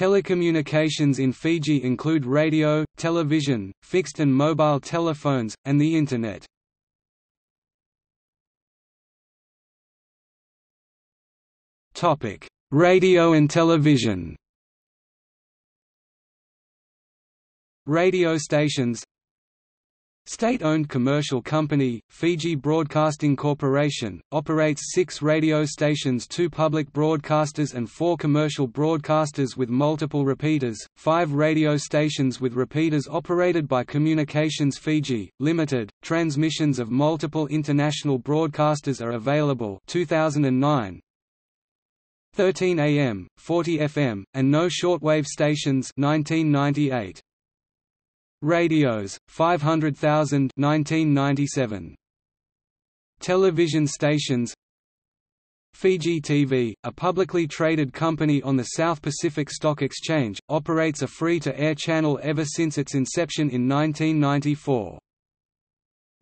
Telecommunications in Fiji include radio, television, fixed and mobile telephones, and the Internet. Radio and television Radio stations State-owned commercial company, Fiji Broadcasting Corporation, operates six radio stations two public broadcasters and four commercial broadcasters with multiple repeaters, five radio stations with repeaters operated by Communications Fiji, Limited. Transmissions of multiple international broadcasters are available 2009, 13 AM, 40 FM, and no shortwave stations 1998. Radios, 500,000 1997. Television stations Fiji TV, a publicly traded company on the South Pacific Stock Exchange, operates a free-to-air channel ever since its inception in 1994.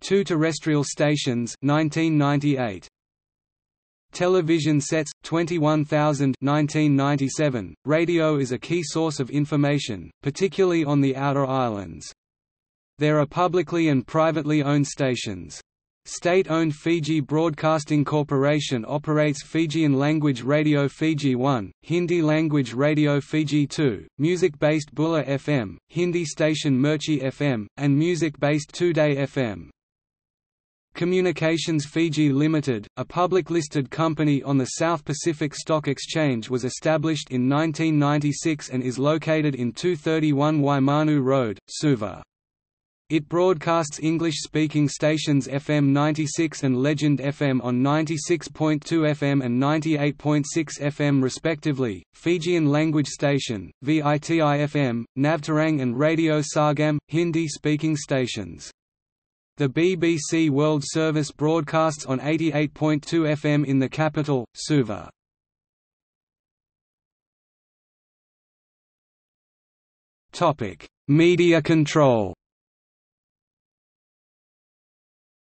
Two terrestrial stations 1998. Television sets, 21,000 1997. .Radio is a key source of information, particularly on the outer islands. There are publicly and privately owned stations. State-owned Fiji Broadcasting Corporation operates Fijian-language Radio Fiji 1, Hindi-language Radio Fiji 2, music-based Bula FM, Hindi station Mirchi FM, and music-based 2Day FM. Communications Fiji Limited, a public-listed company on the South Pacific Stock Exchange was established in 1996 and is located in 231 Waimanu Road, Suva. It broadcasts English-speaking stations FM 96 and Legend FM on 96.2 FM and 98.6 FM respectively, Fijian language station, VITI FM, Navtarang and Radio Sargam, Hindi-speaking stations. The BBC World Service broadcasts on 88.2 FM in the capital, Suva. Media control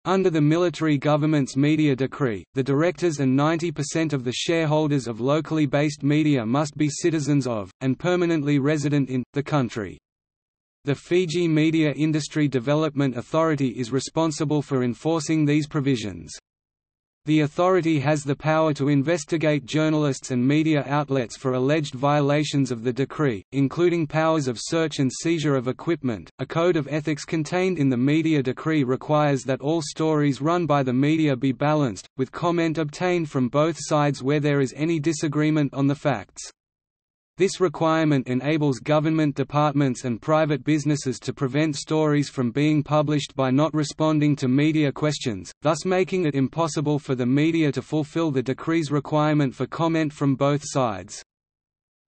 Under the military government's media decree, the directors and 90% of the shareholders of locally based media must be citizens of, and permanently resident in, the country. The Fiji Media Industry Development Authority is responsible for enforcing these provisions. The authority has the power to investigate journalists and media outlets for alleged violations of the decree, including powers of search and seizure of equipment. A code of ethics contained in the media decree requires that all stories run by the media be balanced, with comment obtained from both sides where there is any disagreement on the facts. This requirement enables government departments and private businesses to prevent stories from being published by not responding to media questions, thus making it impossible for the media to fulfill the decree's requirement for comment from both sides.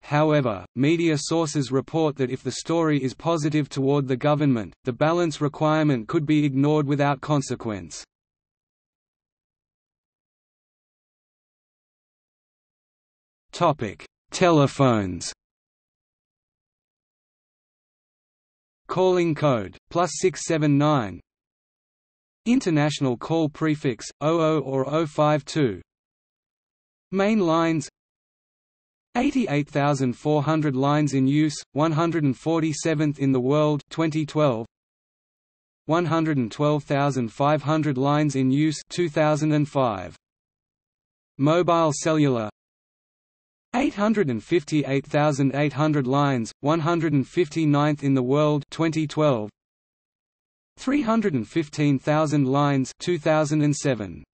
However, media sources report that if the story is positive toward the government, the balance requirement could be ignored without consequence. Topic: Telephones. Calling code, plus 679 International call prefix, 00 or 052 Main lines. 88,400 lines in use, 147th in the world 2012 112,500 lines in use 2005 Mobile cellular 858,800 lines, 159th in the world 2012 315,000 lines 2007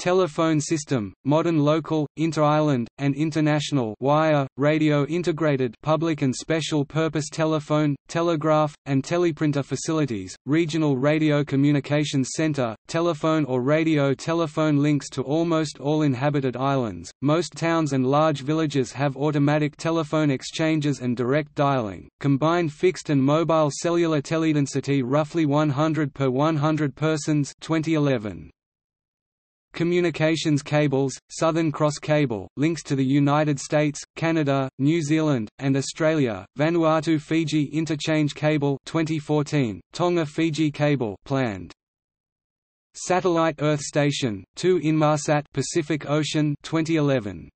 telephone system, modern local, inter-island, and international wire, radio integrated public and special purpose telephone, telegraph, and teleprinter facilities, regional radio communications center, telephone or radio telephone links to almost all inhabited islands. Most towns and large villages have automatic telephone exchanges and direct dialing. Combined fixed and mobile cellular teledensity roughly 100 per 100 persons 2011. Communications cables, Southern Cross Cable, links to the United States, Canada, New Zealand, and Australia, Vanuatu-Fiji Interchange Cable 2014, Tonga-Fiji Cable planned. Satellite Earth Station, 2 Inmarsat Pacific Ocean 2011.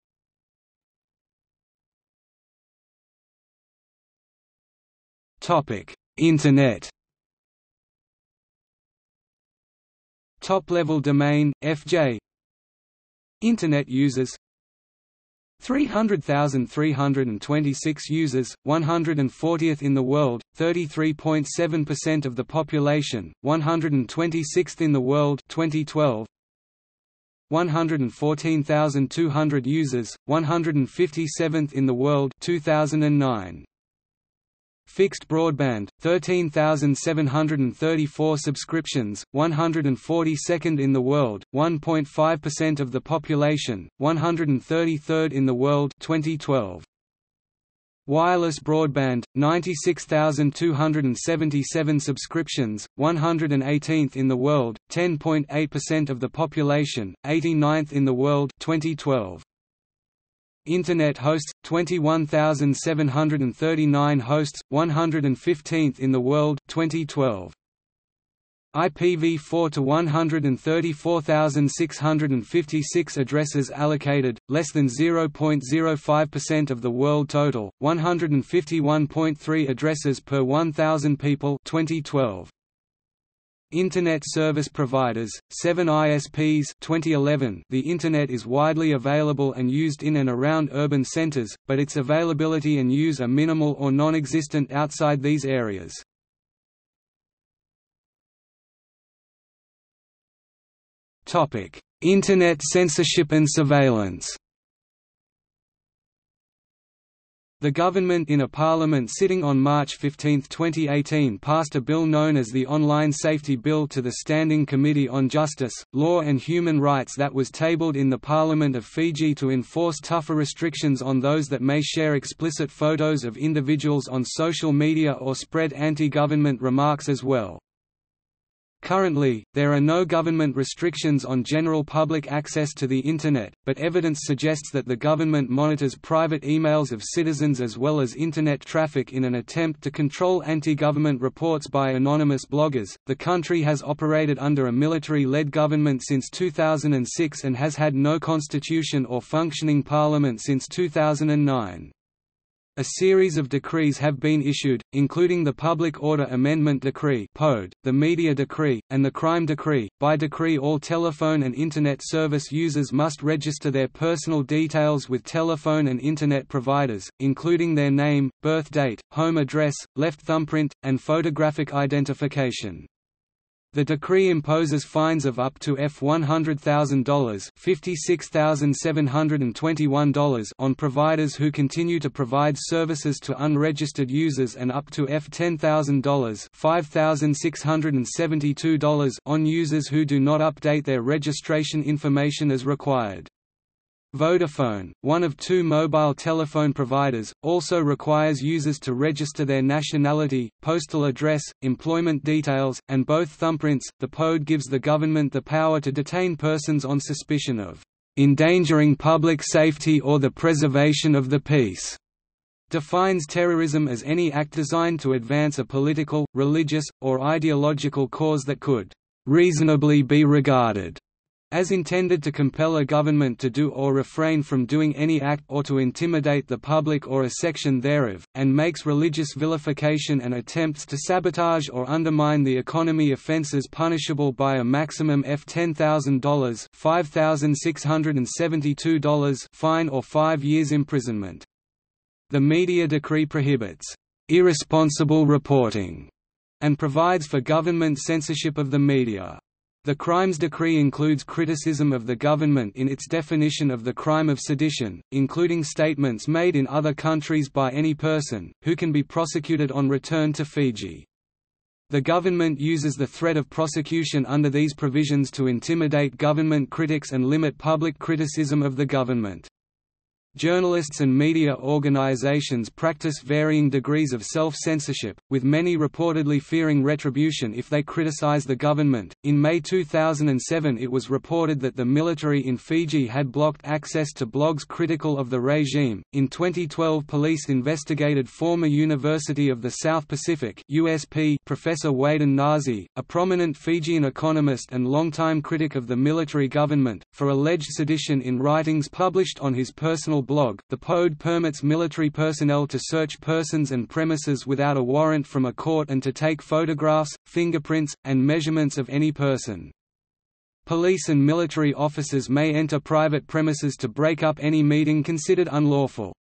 Topic: Internet. Top-level domain FJ. Internet users 300,326 users, 140th in the world, 33.7% of the population, 126th in the world 2012. 114,200 users, 157th in the world 2009. Fixed broadband, 13,734 subscriptions, 142nd in the world, 1.5% of the population, 133rd in the world 2012. Wireless broadband, 96,277 subscriptions, 118th in the world, 10.8% of the population, 89th in the world 2012. Internet hosts 21,739 hosts 115th in the world 2012 IPv4 to 134,656 addresses allocated, less than 0.05% of the world total, 151.3 addresses per 1,000 people 2012. Internet Service Providers, 7 ISPs 2011 The Internet is widely available and used in and around urban centers, but its availability and use are minimal or non-existent outside these areas. Internet censorship and surveillance The government in a parliament sitting on March 15, 2018 passed a bill known as the Online Safety Bill to the Standing Committee on Justice, Law and Human Rights that was tabled in the Parliament of Fiji to enforce tougher restrictions on those that may share explicit photos of individuals on social media or spread anti-government remarks as well. Currently, there are no government restrictions on general public access to the Internet, but evidence suggests that the government monitors private emails of citizens as well as Internet traffic in an attempt to control anti government reports by anonymous bloggers. The country has operated under a military led government since 2006 and has had no constitution or functioning parliament since 2009. A series of decrees have been issued, including the Public Order Amendment Decree the Media Decree, and the Crime Decree. By decree all telephone and Internet service users must register their personal details with telephone and Internet providers, including their name, birth date, home address, left thumbprint, and photographic identification. The decree imposes fines of up to F $100,000 on providers who continue to provide services to unregistered users and up to F $10,000 on users who do not update their registration information as required. Vodafone, one of two mobile telephone providers, also requires users to register their nationality, postal address, employment details, and both thumbprints. The POAD gives the government the power to detain persons on suspicion of endangering public safety or the preservation of the peace. Defines terrorism as any act designed to advance a political, religious, or ideological cause that could reasonably be regarded as intended to compel a government to do or refrain from doing any act or to intimidate the public or a section thereof, and makes religious vilification and attempts to sabotage or undermine the economy offences punishable by a maximum F $10,000 $5,672 fine or five years imprisonment. The media decree prohibits irresponsible reporting and provides for government censorship of the media. The Crimes Decree includes criticism of the government in its definition of the crime of sedition, including statements made in other countries by any person, who can be prosecuted on return to Fiji. The government uses the threat of prosecution under these provisions to intimidate government critics and limit public criticism of the government. Journalists and media organizations practice varying degrees of self-censorship, with many reportedly fearing retribution if they criticize the government. In May 2007, it was reported that the military in Fiji had blocked access to blogs critical of the regime. In 2012, police investigated former University of the South Pacific (USP) Professor Wadan Narsey, a prominent Fijian economist and longtime critic of the military government, for alleged sedition in writings published on his personal blog. The Code permits military personnel to search persons and premises without a warrant from a court and to take photographs, fingerprints, and measurements of any person. Police and military officers may enter private premises to break up any meeting considered unlawful.